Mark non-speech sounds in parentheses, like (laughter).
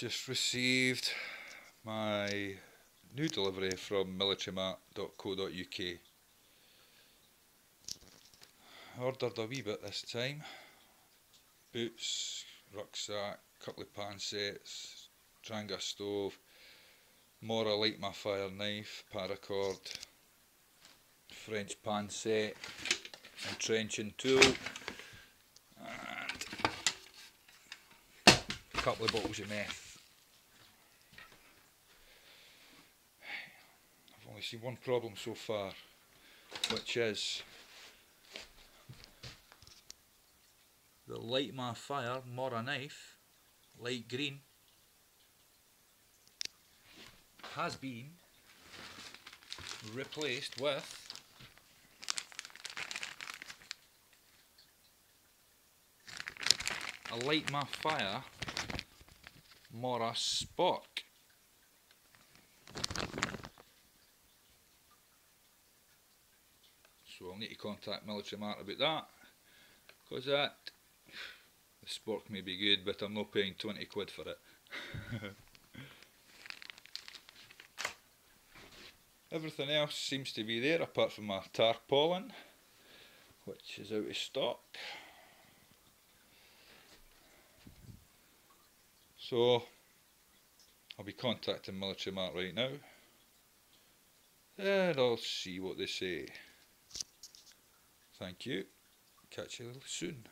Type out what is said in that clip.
just received my new delivery from militarymart.co.uk. Ordered a wee bit this time. Boots, rucksack, couple of pan sets, stove, Mora light my fire knife, paracord, French pan set, entrenching tool, and a couple of bottles of meth. Only seen one problem so far, which is the light my fire Mora knife, light green, has been replaced with a light my fire Mora spork. So I'll need to contact Military Mart about that because that (sighs) the spork may be good but I'm not paying 20 quid for it. (laughs) Everything else seems to be there apart from my tarpaulin which is out of stock. So I'll be contacting Military Mart right now and I'll see what they say Thank you. Catch you soon.